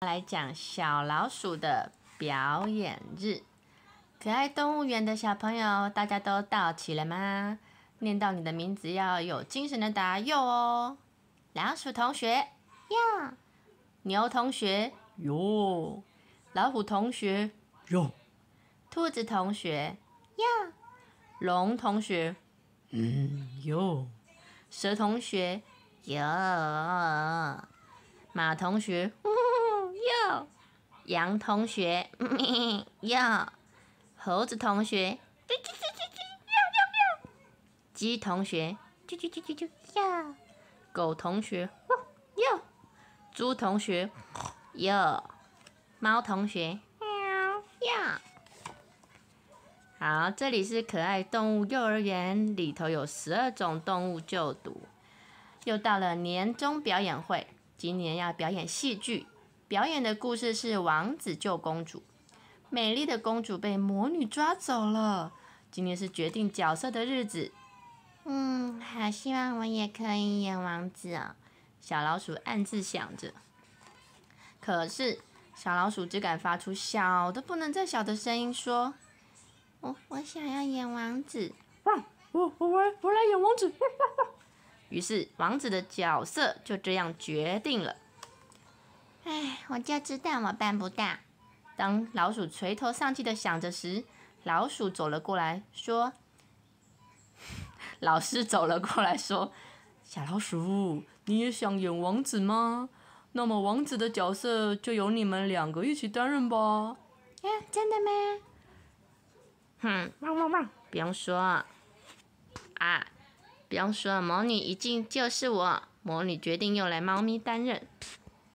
来讲小老鼠的表演日。可爱动物园的小朋友，大家都到齐了吗？念到你的名字要有精神的答哟哦。老鼠同学哟，牛同学哟，老虎同学哟，兔子同学哟，龙同学嗯哟，蛇同学哟，马同学哟，羊同学 哟，猴子同学叽叽叽叽叽哟哟哟，鸡同学啾啾啾啾啾哟。狗同学，哟；猪同学，哟；猫同学，喵；哟。好，这里是可爱动物幼儿园，里头有十二种动物就读。又到了年终表演会，今年要表演戏剧，表演的故事是王子救公主。美丽的公主被魔女抓走了，今天是决定角色的日子。嗯，好希望我也可以演王子哦。小老鼠暗自想着。可是小老鼠只敢发出小的不能再小的声音，说：“我我想要演王子。”我我我我来演王子。于是王子的角色就这样决定了。唉，我就知道我办不到。当老鼠垂头丧气的想着时，老鼠走了过来，说。老师走了过来，说：“小老鼠，你也想演王子吗？那么王子的角色就由你们两个一起担任吧。”啊，真的吗？哼，汪汪汪！不用说，啊，不用说，魔女一进就是我。魔女决定用来猫咪担任。